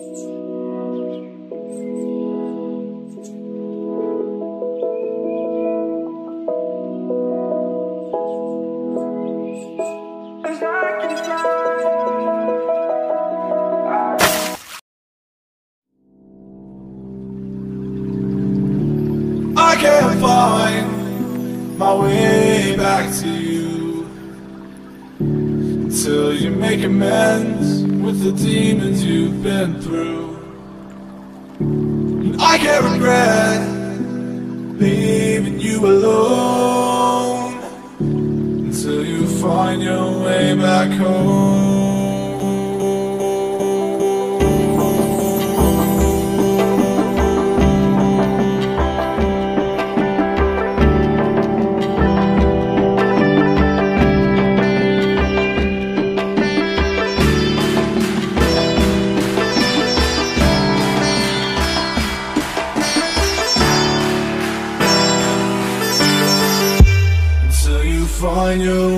I can't find my way back to you Until you make amends with the demons you've been through. And I can't regret leaving you alone Until you find your way back home you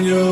You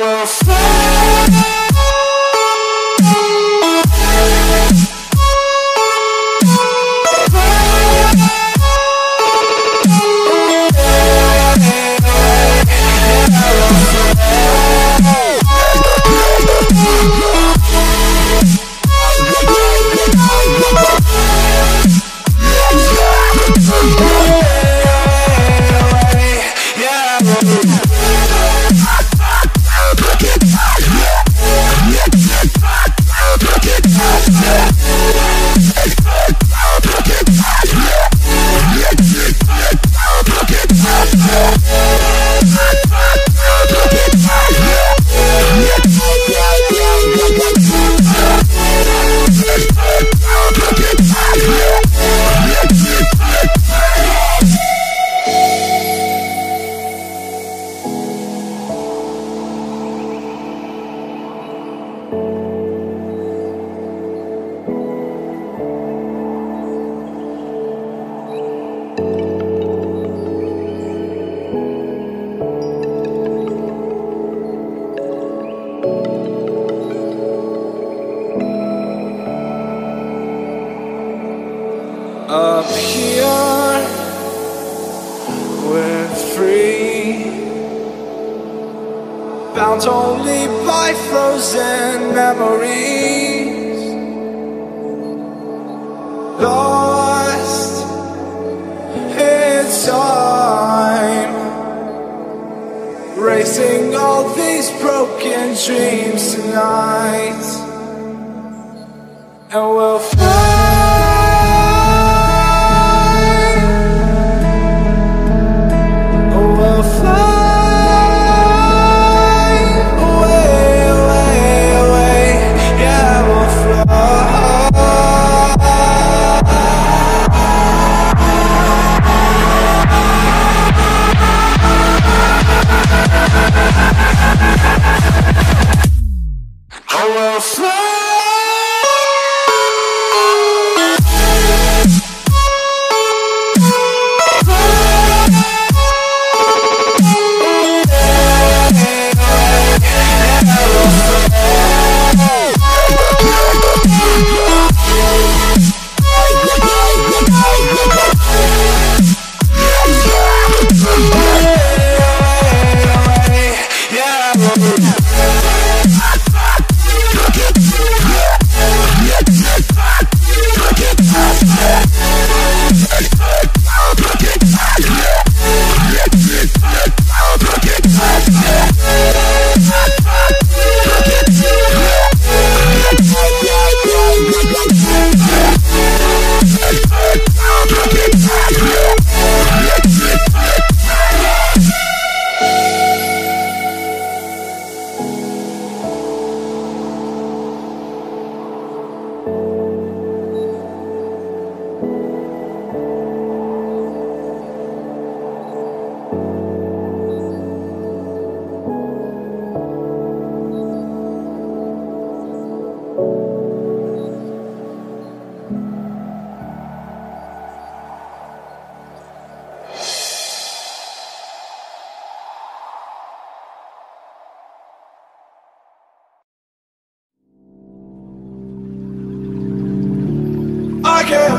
will fly. Up here, we're free. Bound only by frozen memories. Lost in time. Racing all these broken dreams tonight. And we'll